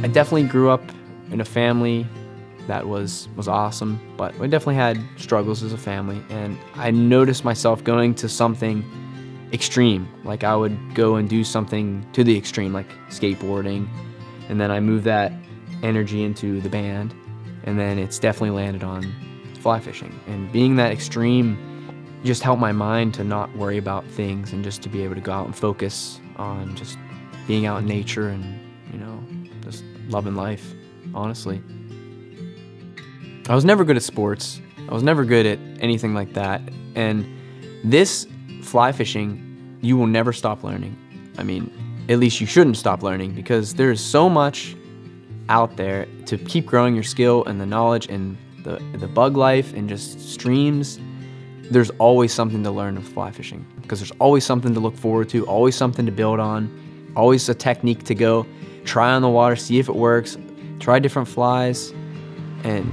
I definitely grew up in a family that was was awesome, but we definitely had struggles as a family, and I noticed myself going to something extreme. Like I would go and do something to the extreme, like skateboarding, and then I moved that energy into the band, and then it's definitely landed on fly fishing. And being that extreme just helped my mind to not worry about things and just to be able to go out and focus on just being out in nature and loving life honestly. I was never good at sports. I was never good at anything like that. And this fly fishing you will never stop learning. I mean at least you shouldn't stop learning because there's so much out there to keep growing your skill and the knowledge and the, the bug life and just streams. There's always something to learn with fly fishing because there's always something to look forward to always something to build on always a technique to go try on the water see if it works try different flies. And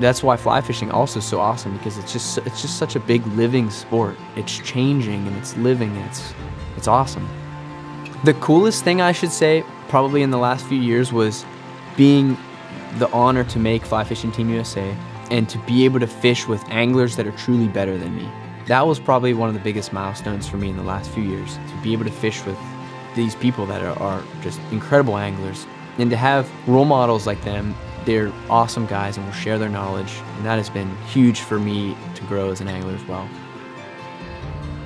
that's why fly fishing also is so awesome because it's just it's just such a big living sport. It's changing and it's living and it's it's awesome. The coolest thing i should say probably in the last few years was being the honor to make fly fishing team usa and to be able to fish with anglers that are truly better than me. That was probably one of the biggest milestones for me in the last few years to be able to fish with these people that are, are just incredible anglers. And to have role models like them, they're awesome guys and will share their knowledge. And that has been huge for me to grow as an angler as well.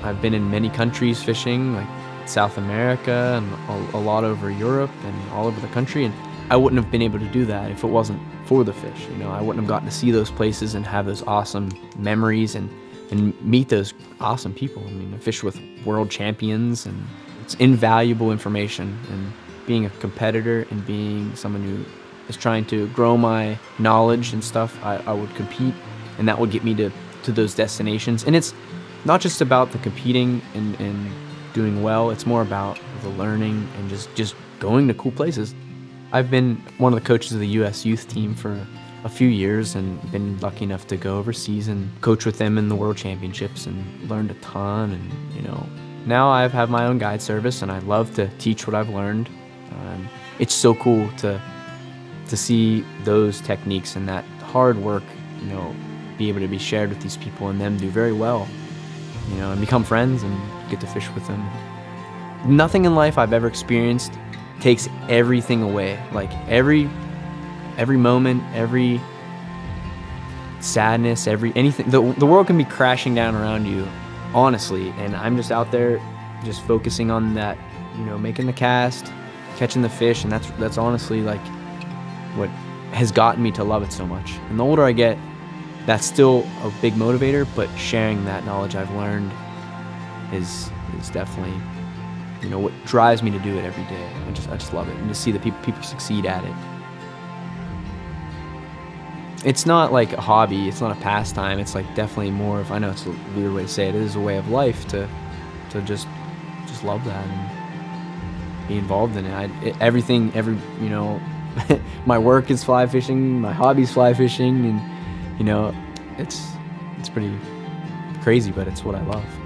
I've been in many countries fishing, like South America and a, a lot over Europe and all over the country. And I wouldn't have been able to do that if it wasn't for the fish. You know, I wouldn't have gotten to see those places and have those awesome memories and, and meet those awesome people. I mean, I fish with world champions and it's invaluable information and being a competitor and being someone who is trying to grow my knowledge and stuff I, I would compete and that would get me to, to those destinations. And it's not just about the competing and, and doing well it's more about the learning and just, just going to cool places. I've been one of the coaches of the us youth team for a few years and been lucky enough to go overseas and coach with them in the world championships and learned a ton and you know now I have my own guide service and I love to teach what I've learned. Um, it's so cool to to see those techniques and that hard work, you know, be able to be shared with these people and them do very well, you know, and become friends and get to fish with them. Nothing in life I've ever experienced takes everything away. Like every every moment, every sadness, every anything the, the world can be crashing down around you honestly. And I'm just out there just focusing on that, you know, making the cast, catching the fish, and that's that's honestly like what has gotten me to love it so much. And the older I get, that's still a big motivator, but sharing that knowledge I've learned is is definitely you know what drives me to do it every day. I just I just love it and to see the people people succeed at it it's not like a hobby. It's not a pastime. It's like definitely more of I know it's a weird way to say it. It is a way of life to to just just love that and be involved in it. I, it everything every you know my work is fly fishing. My hobby's fly fishing, and you know it's it's pretty crazy, but it's what I love.